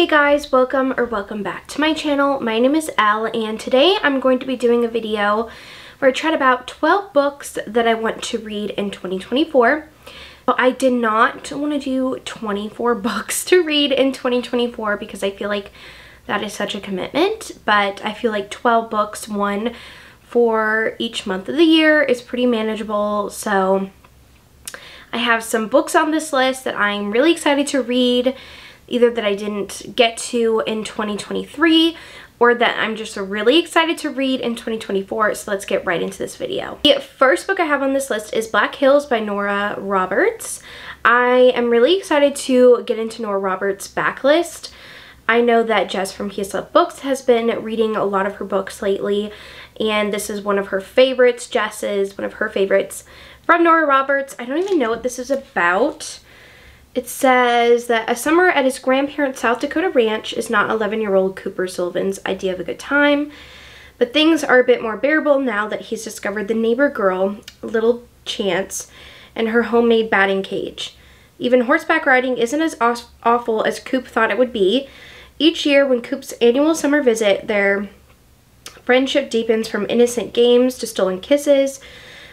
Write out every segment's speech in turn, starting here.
Hey guys, welcome or welcome back to my channel. My name is Elle and today I'm going to be doing a video where I chat about 12 books that I want to read in 2024. I did not want to do 24 books to read in 2024 because I feel like that is such a commitment, but I feel like 12 books, one for each month of the year is pretty manageable. So I have some books on this list that I'm really excited to read either that I didn't get to in 2023 or that I'm just really excited to read in 2024. So let's get right into this video. The first book I have on this list is Black Hills by Nora Roberts. I am really excited to get into Nora Roberts' backlist. I know that Jess from PSLF Books has been reading a lot of her books lately, and this is one of her favorites. Jess is one of her favorites from Nora Roberts. I don't even know what this is about it says that a summer at his grandparents' South Dakota ranch is not 11-year-old Cooper Sullivan's idea of a good time, but things are a bit more bearable now that he's discovered the neighbor girl, Little Chance, and her homemade batting cage. Even horseback riding isn't as awful as Coop thought it would be. Each year when Coop's annual summer visit, their friendship deepens from innocent games to stolen kisses,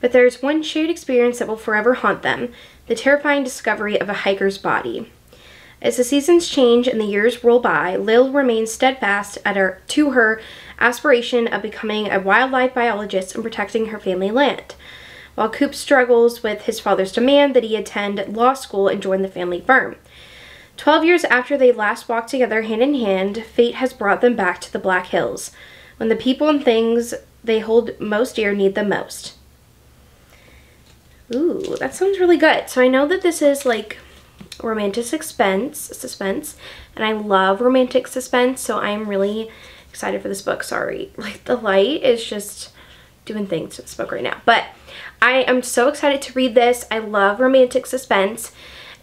but there's one shared experience that will forever haunt them, the terrifying discovery of a hiker's body. As the seasons change and the years roll by, Lil remains steadfast her, to her aspiration of becoming a wildlife biologist and protecting her family land, while Coop struggles with his father's demand that he attend law school and join the family firm. Twelve years after they last walked together hand in hand, fate has brought them back to the Black Hills, when the people and things they hold most dear need them most. Ooh, that sounds really good. So I know that this is like romantic suspense, suspense, and I love romantic suspense, so I'm really excited for this book. Sorry, like the light is just doing things to this book right now. But I am so excited to read this. I love romantic suspense.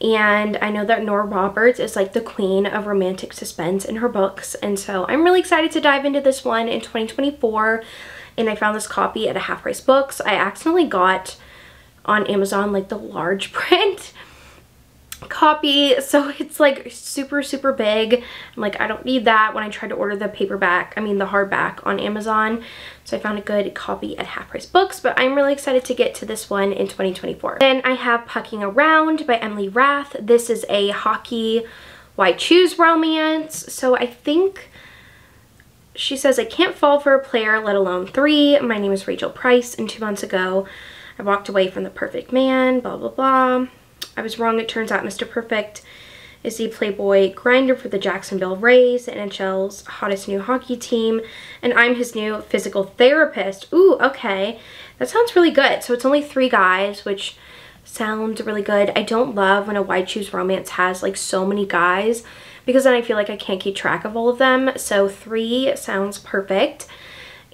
And I know that Nora Roberts is like the queen of romantic suspense in her books. And so I'm really excited to dive into this one in 2024. And I found this copy at a half price books. I accidentally got on Amazon, like the large print copy. So it's like super super big. I'm like I don't need that. When I tried to order the paperback I mean the hardback on Amazon so I found a good copy at half price books but I'm really excited to get to this one in 2024 then I have Pucking Around by Emily Rath. This is a hockey why choose romance. So I think she says I can't fall for a player let alone three. My name is Rachel Price and two months ago I walked away from the perfect man, blah, blah, blah. I was wrong. It turns out Mr. Perfect is the Playboy grinder for the Jacksonville Rays, NHL's hottest new hockey team, and I'm his new physical therapist. Ooh, okay. That sounds really good. So it's only three guys, which sounds really good. I don't love when a Why Choose Romance has like so many guys because then I feel like I can't keep track of all of them. So three sounds perfect.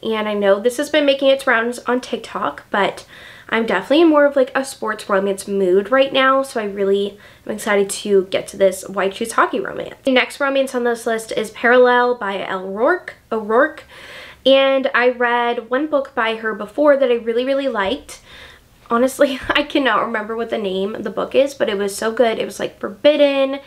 And I know this has been making its rounds on TikTok, but I'm definitely in more of like a sports romance mood right now, so I really am excited to get to this Why Choose Hockey romance. The next romance on this list is Parallel by Elle Rourke. O'Roark. And I read one book by her before that I really, really liked. Honestly, I cannot remember what the name of the book is, but it was so good. It was like forbidden,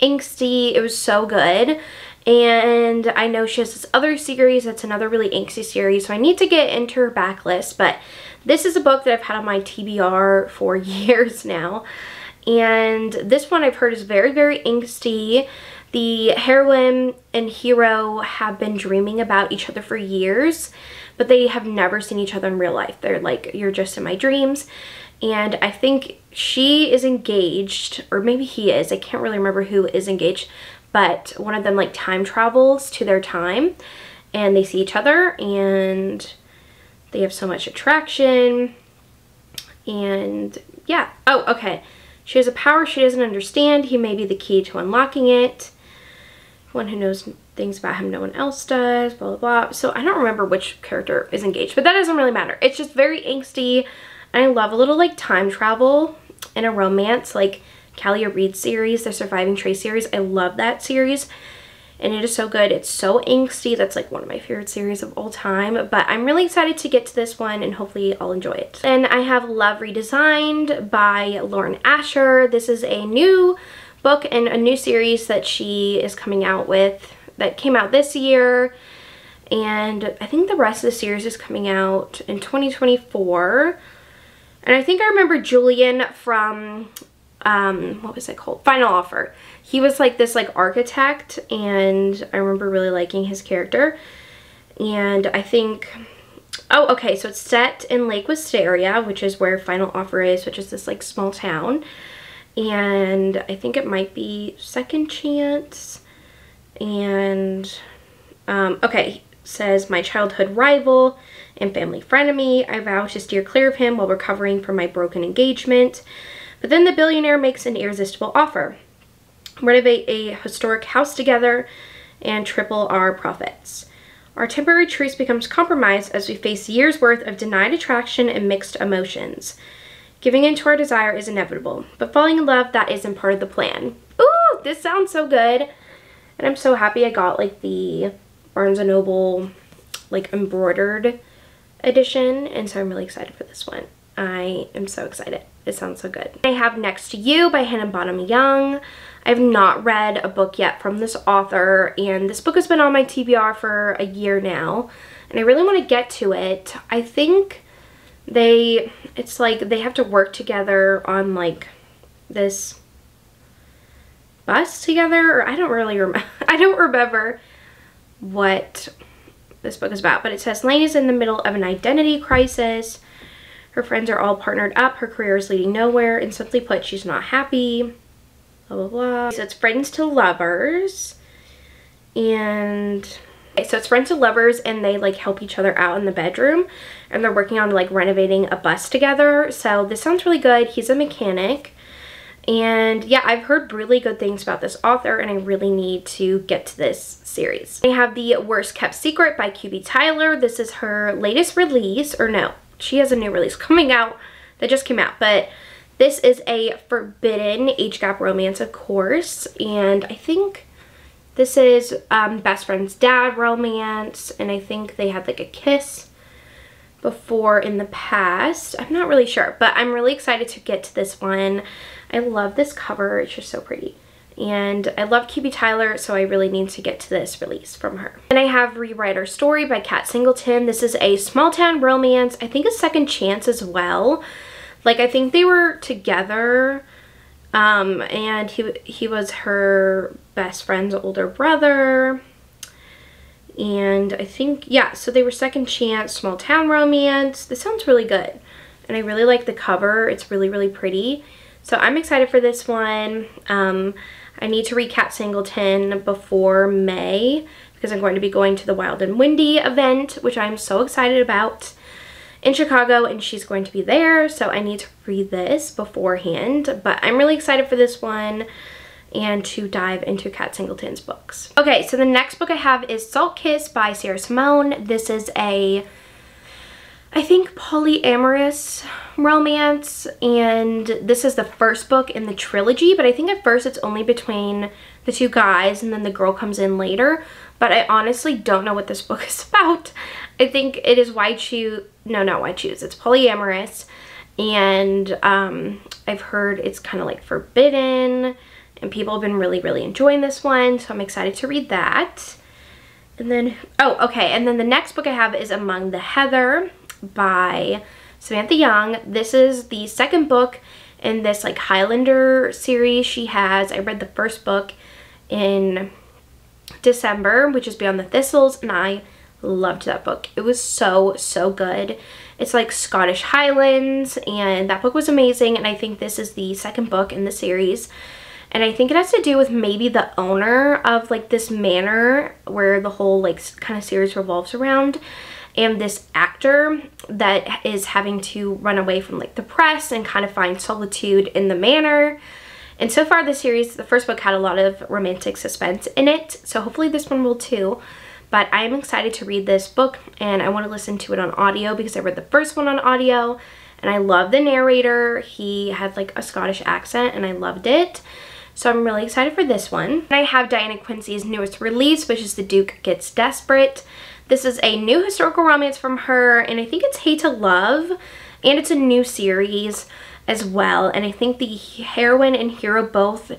angsty. It was so good. And I know she has this other series that's another really angsty series, so I need to get into her backlist, but this is a book that I've had on my TBR for years now. And this one I've heard is very, very angsty. The heroine and hero have been dreaming about each other for years, but they have never seen each other in real life. They're like, you're just in my dreams. And I think she is engaged, or maybe he is. I can't really remember who is engaged, but one of them like time travels to their time and they see each other and they have so much attraction. And yeah. Oh, okay. She has a power she doesn't understand. He may be the key to unlocking it. One who knows things about him no one else does, blah, blah, blah. So I don't remember which character is engaged, but that doesn't really matter. It's just very angsty. And I love a little like time travel in a romance, like Callia Reed series, the Surviving Trace series. I love that series and it is so good. It's so angsty. That's like one of my favorite series of all time, but I'm really excited to get to this one and hopefully I'll enjoy it. Then I have Love Redesigned by Lauren Asher. This is a new book and a new series that she is coming out with that came out this year. And I think the rest of the series is coming out in 2024. And I think I remember Julian from, um, what was it called? Final Offer. He was like this like architect and I remember really liking his character. And I think, oh, okay, so it's set in Lake Wisteria, which is where Final Offer is, which is this like small town. And I think it might be Second Chance. And, um, okay, says my childhood rival and family frenemy. I vow to steer clear of him while recovering from my broken engagement. But then the billionaire makes an irresistible offer. Renovate a historic house together and triple our profits. Our temporary truce becomes compromised as we face years worth of denied attraction and mixed emotions. Giving in to our desire is inevitable, but falling in love, that isn't part of the plan. Ooh, this sounds so good. And I'm so happy I got like the Barnes & Noble like embroidered edition and so I'm really excited for this one. I am so excited. It sounds so good. I have Next to You by Hannah Bonam-Young. I have not read a book yet from this author and this book has been on my TBR for a year now and I really want to get to it. I think they, it's like they have to work together on like this bus together or I don't really remember. I don't remember what this book is about, but it says Lane is in the middle of an identity crisis. Her friends are all partnered up. Her career is leading nowhere. And simply put, she's not happy. Blah, blah, blah. So it's friends to lovers. And okay, so it's friends to lovers and they like help each other out in the bedroom. And they're working on like renovating a bus together. So this sounds really good. He's a mechanic. And yeah, I've heard really good things about this author and I really need to get to this series. I have The Worst Kept Secret by QB Tyler. This is her latest release, or no, she has a new release coming out that just came out, but this is a forbidden age gap romance, of course, and I think this is um, best friend's dad romance, and I think they had like a kiss before in the past. I'm not really sure, but I'm really excited to get to this one. I love this cover. It's just so pretty. And I love QB Tyler, so I really need to get to this release from her. Then I have Rewrite Our Story by Kat Singleton. This is a small town romance. I think a second chance as well. Like, I think they were together. Um, and he, he was her best friend's older brother. And I think, yeah, so they were second chance, small town romance. This sounds really good. And I really like the cover. It's really, really pretty. So I'm excited for this one. Um, I need to Kat Singleton before May because I'm going to be going to the Wild and Windy event, which I'm so excited about in Chicago and she's going to be there. So I need to read this beforehand, but I'm really excited for this one and to dive into Kat Singleton's books. Okay, so the next book I have is Salt Kiss by Sarah Simone. This is a I think polyamorous romance and this is the first book in the trilogy but I think at first it's only between the two guys and then the girl comes in later but I honestly don't know what this book is about. I think it is why choose no not why choose it's polyamorous and um, I've heard it's kind of like forbidden and people have been really really enjoying this one so I'm excited to read that. And then, oh, okay, and then the next book I have is Among the Heather by Samantha Young. This is the second book in this like Highlander series she has. I read the first book in December, which is Beyond the Thistles, and I loved that book. It was so, so good. It's like Scottish Highlands, and that book was amazing, and I think this is the second book in the series. And I think it has to do with maybe the owner of like this manor where the whole like kind of series revolves around and this actor that is having to run away from like the press and kind of find solitude in the manor. And so far the series, the first book had a lot of romantic suspense in it, so hopefully this one will too. But I am excited to read this book and I want to listen to it on audio because I read the first one on audio and I love the narrator. He had like a Scottish accent and I loved it. So I'm really excited for this one. And I have Diana Quincy's newest release, which is The Duke Gets Desperate. This is a new historical romance from her, and I think it's Hate to Love, and it's a new series as well. And I think the heroine and hero both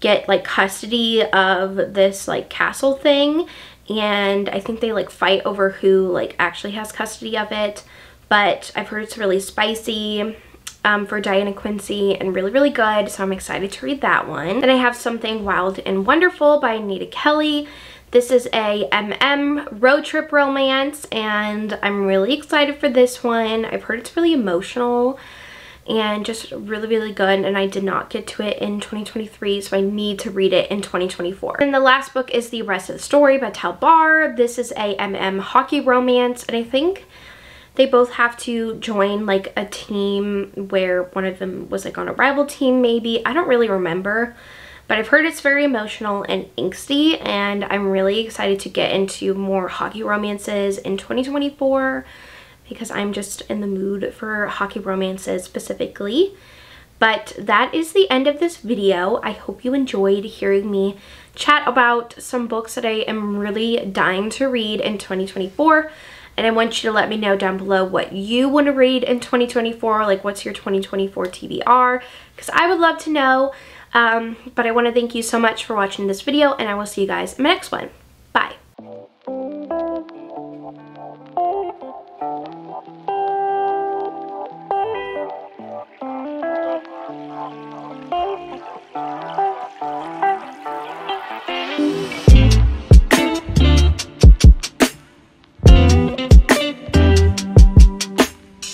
get like custody of this like castle thing and I think they like fight over who like actually has custody of it but I've heard it's really spicy um, for Diana Quincy and really really good so I'm excited to read that one. Then I have Something Wild and Wonderful by Anita Kelly. This is a MM road trip romance and I'm really excited for this one. I've heard it's really emotional and just really really good and I did not get to it in 2023 so I need to read it in 2024. And the last book is The Rest of the Story by Tal Bauer. This is a MM hockey romance and I think they both have to join like a team where one of them was like on a rival team maybe. I don't really remember but I've heard it's very emotional and angsty and I'm really excited to get into more hockey romances in 2024 because I'm just in the mood for hockey romances specifically. But that is the end of this video. I hope you enjoyed hearing me chat about some books that I am really dying to read in 2024. And I want you to let me know down below what you want to read in 2024. Like what's your 2024 TBR? Because I would love to know. Um, but I want to thank you so much for watching this video and I will see you guys in my next one.